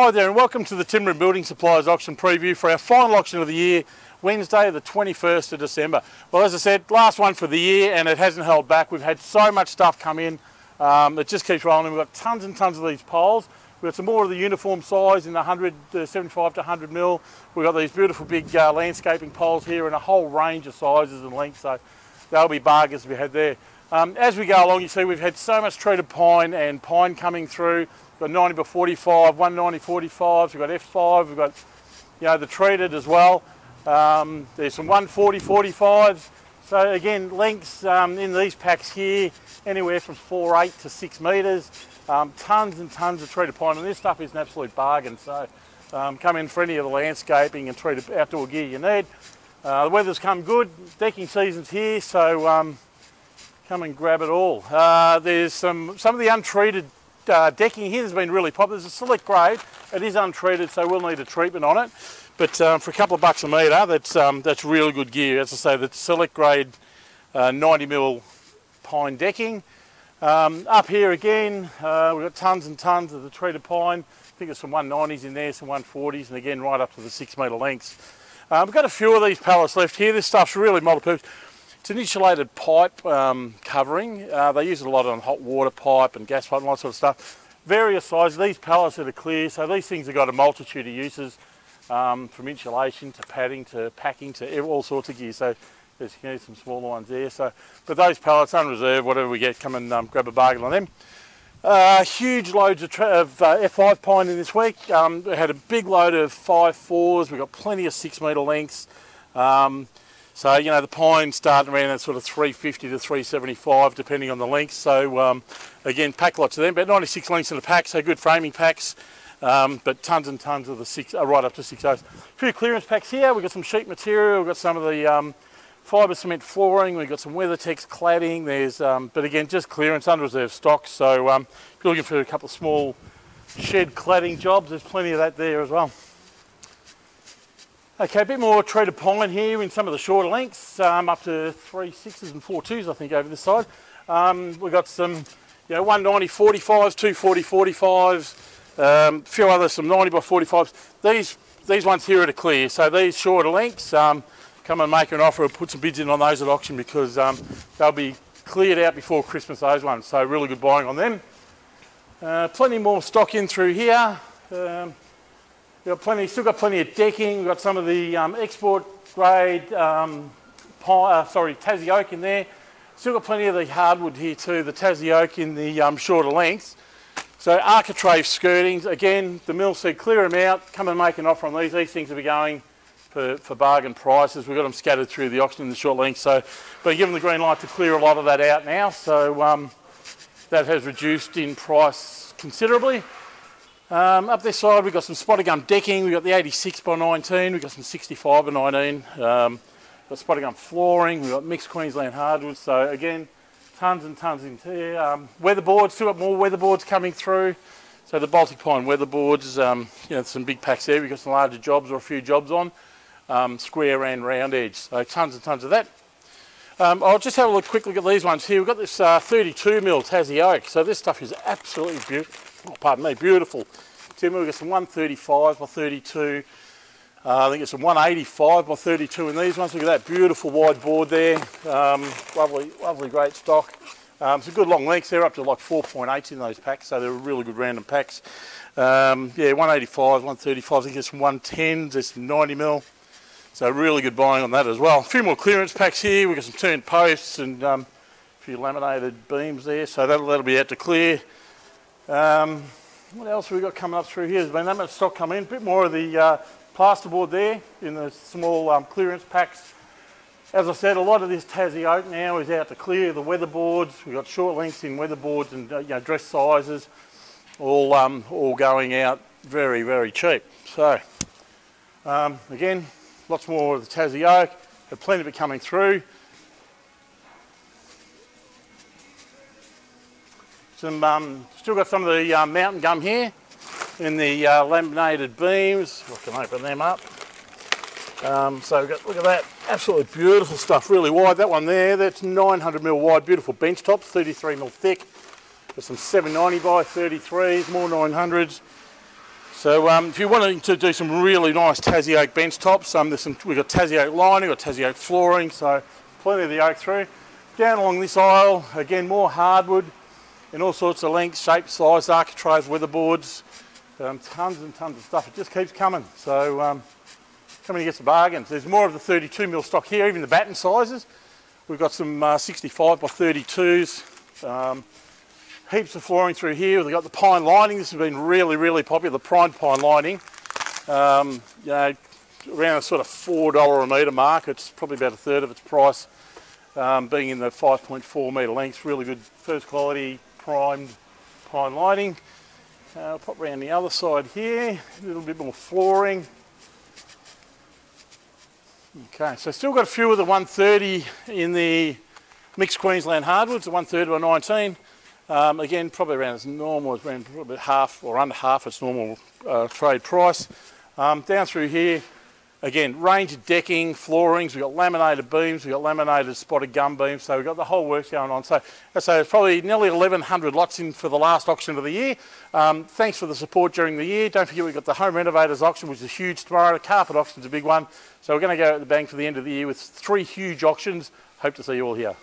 Hi there and welcome to the Timber and Building Supplies auction preview for our final auction of the year, Wednesday the 21st of December. Well as I said, last one for the year and it hasn't held back. We've had so much stuff come in, um, it just keeps rolling. We've got tons and tons of these poles. We've got some more of the uniform size in the 100, uh, 75 to 100 mil. We've got these beautiful big uh, landscaping poles here in a whole range of sizes and lengths, so they'll be bargains we had there. Um, as we go along, you see we've had so much treated pine and pine coming through. We've got 90 by 45, 190 45s, we've got F5, we've got you know the treated as well. Um, there's some 140 45s. So again, lengths um, in these packs here, anywhere from 4'8 to 6 metres. Um, tons and tons of treated pine, and this stuff is an absolute bargain. So um, come in for any of the landscaping and treated outdoor gear you need. Uh, the weather's come good, decking season's here, so um, come and grab it all. Uh, there's some, some of the untreated uh, decking here has been really popular. It's a select grade. It is untreated, so we'll need a treatment on it. But um, for a couple of bucks a metre, that's, um, that's really good gear. As I say, the select grade uh, 90 mil pine decking. Um, up here again, uh, we've got tons and tons of the treated pine. I think there's some 190s in there, some 140s, and again, right up to the six metre lengths. Um, we've got a few of these pallets left here. This stuff's really multi-purpose. It's an insulated pipe um, covering. Uh, they use it a lot on hot water pipe and gas pipe and all that sort of stuff. Various sizes. These pallets that are clear, so these things have got a multitude of uses, um, from insulation to padding to packing to all sorts of gear. So there's you know, some smaller ones there. So, but those pallets, unreserved, whatever we get, come and um, grab a bargain on them. Uh, huge loads of, of uh, F5 pine in this week. Um, we had a big load of 5.4s. We've got plenty of six metre lengths. Um, so, you know, the pine starting around that sort of 350 to 375 depending on the length. So, um, again, pack lots of them, about 96 lengths in a pack, so good framing packs. Um, but tons and tons of the six, uh, right up to six O's. A few clearance packs here. We've got some sheet material. We've got some of the um, fibre cement flooring. We've got some WeatherTex cladding. There's, um, but again, just clearance, unreserved stock. So um, if you're looking for a couple of small shed cladding jobs, there's plenty of that there as well. Okay, a bit more treated pine here in some of the shorter lengths, um, up to three sixes and four twos, I think, over this side. Um, we've got some, you know, 190 45s, 240 45s, um, a few others, some 90 by 45s. These these ones here are to clear, so these shorter lengths, um, come and make an offer or put some bids in on those at auction because um, they'll be cleared out before Christmas, those ones, so really good buying on them. Uh, plenty more stock in through here. We've got plenty, still got plenty of decking. We've got some of the um, export grade, um, pine, uh, sorry, Tassie oak in there. Still got plenty of the hardwood here too, the Tassie oak in the um, shorter lengths. So architrave skirtings, again, the mill said clear them out, come and make an offer on these. These things will be going for, for bargain prices. We've got them scattered through the auction in the short length. So, but given the green light to clear a lot of that out now. So um, that has reduced in price considerably. Um, up this side we've got some spotted gum decking, we've got the 86 by 19, we've got some 65 by 19, um, got spotted gum flooring, we've got mixed Queensland hardwood, so again, tons and tons in here. Um, weatherboards, still got more weatherboards coming through. So the Baltic Pine weatherboards, um, you know, some big packs there, we've got some larger jobs or a few jobs on, um, square and round edge, so tons and tons of that. Um, I'll just have a look, quick look at these ones here. We've got this uh, 32 mil Tassie oak, so this stuff is absolutely beautiful oh, pardon me, beautiful timber. We've got some 135 by 32. Uh, I think it's a 185 by 32 in these ones. Look at that beautiful wide board there. Um, lovely, lovely, great stock. Um, some good long lengths. They're up to like 4.8 in those packs, so they're really good random packs. Um, yeah, 185, 135. I think there's some 110s. There's some 90 mil. So really good buying on that as well. A few more clearance packs here. We've got some turned posts and um, a few laminated beams there. So that'll, that'll be out to clear. Um, what else have we got coming up through here? There's been that much stock coming in. A bit more of the uh, plasterboard there in the small um, clearance packs. As I said, a lot of this Tassie oak now is out to clear the weatherboards. We've got short lengths in weatherboards and uh, you know, dress sizes, all, um, all going out very, very cheap. So, um, again, lots more of the Tassie oak. There's plenty of it coming through. Some, um, still got some of the uh, mountain gum here in the uh, laminated beams. I can open them up. Um, so got, look at that, absolutely beautiful stuff, really wide. That one there, that's 900 mil wide, beautiful bench tops, 33 mil thick. Got some 790 by 33s, more 900s. So um, if you're wanting to do some really nice Tassie oak bench tops, um, some, we've got Tassie oak lining, we've got Tassie oak flooring, so plenty of the oak through. Down along this aisle, again more hardwood in all sorts of lengths, shapes, sizes, architraves, weatherboards, um, tons and tons of stuff. It just keeps coming. So um, come in and get some bargains. There's more of the 32 mil stock here, even the batten sizes. We've got some uh, 65 by 32s. Um, heaps of flooring through here. We've got the pine lining. This has been really, really popular, the prime pine lining. Um, you know, around a sort of $4 a metre mark. It's probably about a third of its price, um, being in the 5.4 metre lengths. Really good, first quality, primed pine lining. Uh, pop around the other side here, a little bit more flooring. Okay, so still got a few of the 130 in the mixed Queensland hardwoods, the 130 by 19. Um, again, probably around as normal, as around probably half or under half its normal uh, trade price. Um, down through here, again, range of decking, floorings, we've got laminated beams, we've got laminated spotted gum beams, so we've got the whole works going on. So, so it's probably nearly 1,100 lots in for the last auction of the year. Um, thanks for the support during the year. Don't forget we've got the Home Renovators auction, which is huge tomorrow. The carpet auction is a big one. So we're going to go at the bank for the end of the year with three huge auctions. Hope to see you all here.